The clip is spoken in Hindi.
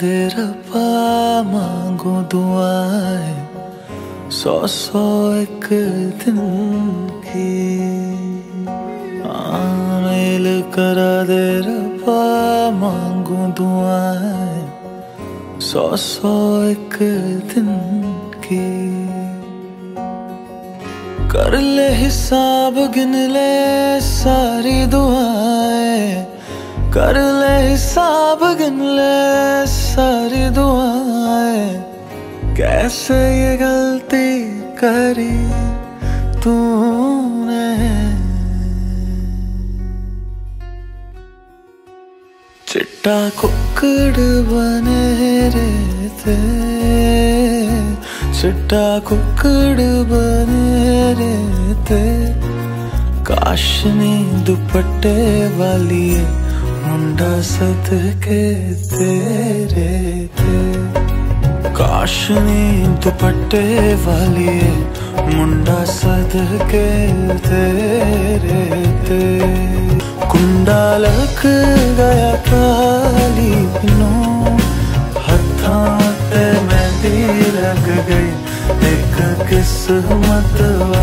दे रब्बा, मांगो दुआएँ सौ सौ एक दिन की। मेल करा दे रब्बा, मांगो दुआएँ सौ सौ एक दिन की। कर ले हिसाब, गिन ले सारी दुआएँ। कर ले हिसाब, गिन ले सारी दुआएँ। कैसे ये गलती करी तूने? चिट्टा कुकड़ बने रे थे चिट्टा कुकड़ बने रे थे काशनी दुपट्टे वाली मुंडा सदके तेरे थे। काशनी दुपट्टे वाली मुंडा सदके तेरे थे। कुंडा लग गया काली हथा ते मेहंदी लग गई। एक किस्मत वाली